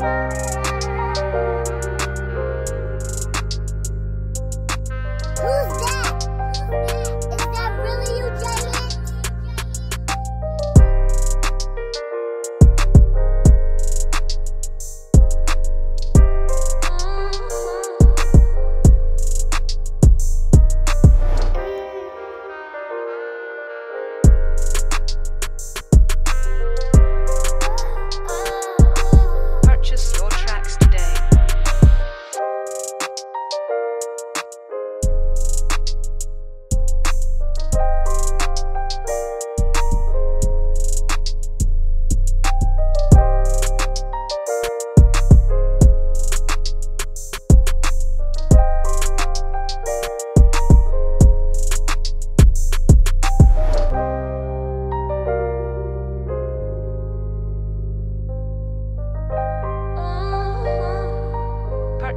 Bye.